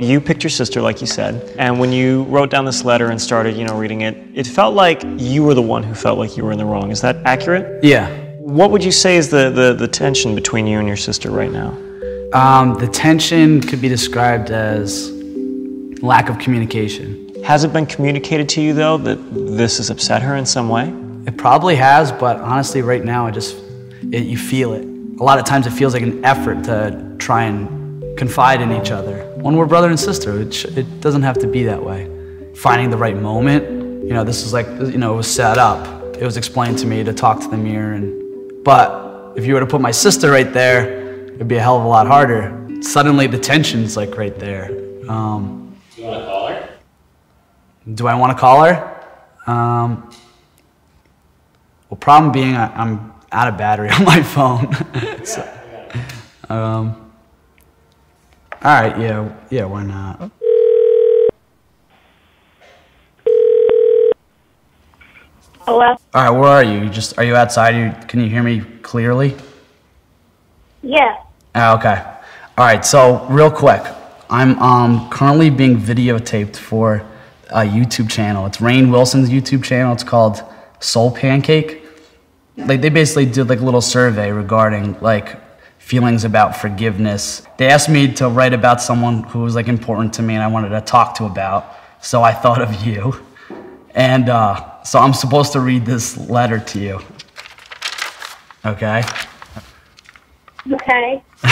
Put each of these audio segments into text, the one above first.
You picked your sister, like you said, and when you wrote down this letter and started, you know, reading it, it felt like you were the one who felt like you were in the wrong. Is that accurate? Yeah. What would you say is the, the, the tension between you and your sister right now? Um, the tension could be described as lack of communication. Has it been communicated to you, though, that this has upset her in some way? It probably has, but honestly, right now, it just, it, you feel it. A lot of times it feels like an effort to try and confide in each other. When we're brother and sister, it, sh- it doesn't have to be that way. Finding the right moment, you know, this is like, you know, it was set up. It was explained to me to talk to the mirror, and, but if you were to put my sister right there, it'd be a hell of a lot harder. Suddenly the tension's like right there. Um, Do you want to call her? do I want to call her? Um, well, problem being, I, I'm out of battery on my phone. so, um, all right, yeah, yeah, why not? Hello? All right, where are you? You Just are you outside? You can you hear me clearly? Yeah. Ah, okay. All right. So real quick, I'm um, currently being videotaped for a YouTube channel. It's Rainn Wilson's YouTube channel. It's called Soul Pancake. Like they basically did like a little survey regarding like feelings about forgiveness. They asked me to write about someone who was like important to me and I wanted to talk to about. So I thought of you. And uh, so I'm supposed to read this letter to you. Okay? Okay.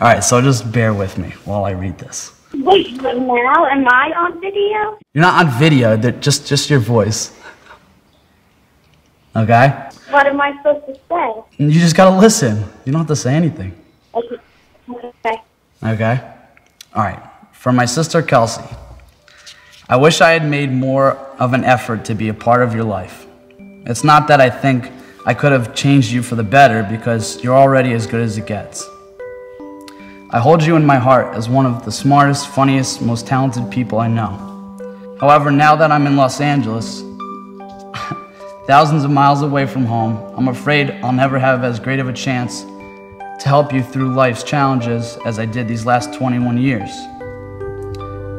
All right, so just bear with me while I read this. Wait, now am I on video? You're not on video, just just your voice. Okay? What am I supposed to say? You just gotta listen. You don't have to say anything. Okay. Okay. Okay? All right. For my sister Kelsey, I wish I had made more of an effort to be a part of your life. It's not that I think I could have changed you for the better because you're already as good as it gets. I hold you in my heart as one of the smartest, funniest, most talented people I know. However, now that I'm in Los Angeles, thousands of miles away from home, I'm afraid I'll never have as great of a chance to help you through life's challenges as I did these last 21 years.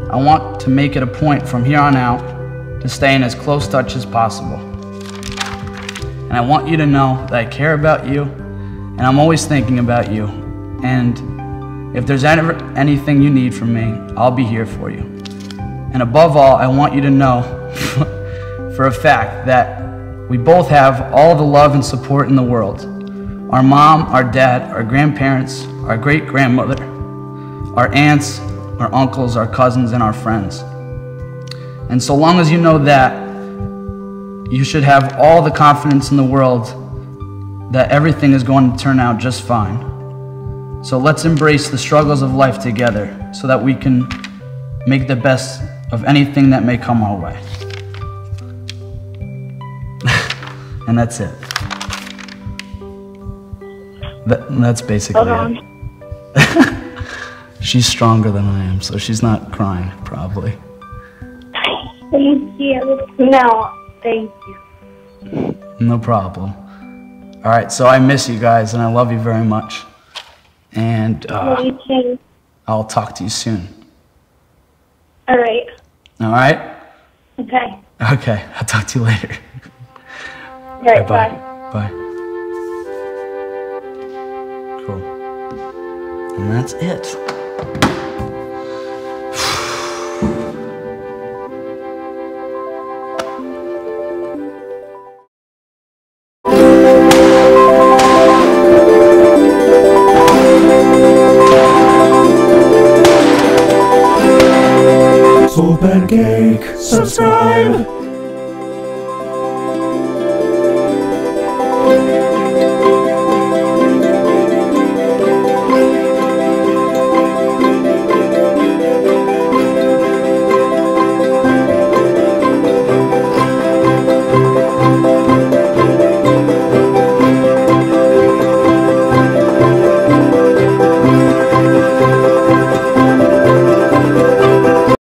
I want to make it a point from here on out to stay in as close touch as possible. And I want you to know that I care about you and I'm always thinking about you. And if there's ever anything you need from me, I'll be here for you. And above all, I want you to know for a fact that we both have all the love and support in the world. Our mom, our dad, our grandparents, our great grandmother, our aunts, our uncles, our cousins, and our friends. And so long as you know that, you should have all the confidence in the world that everything is going to turn out just fine. So let's embrace the struggles of life together so that we can make the best of anything that may come our way. And that's it. That, that's basically Hold it. She's stronger than I am, so she's not crying, probably. Thank you. No, thank you. No problem. All right, so I miss you guys, and I love you very much. And uh, I'll talk to you soon. All right. All right? Okay. Okay, I'll talk to you later. All right. Bye. Bye. Bye. Cool. And that's it. Soul Pancake, subscribe.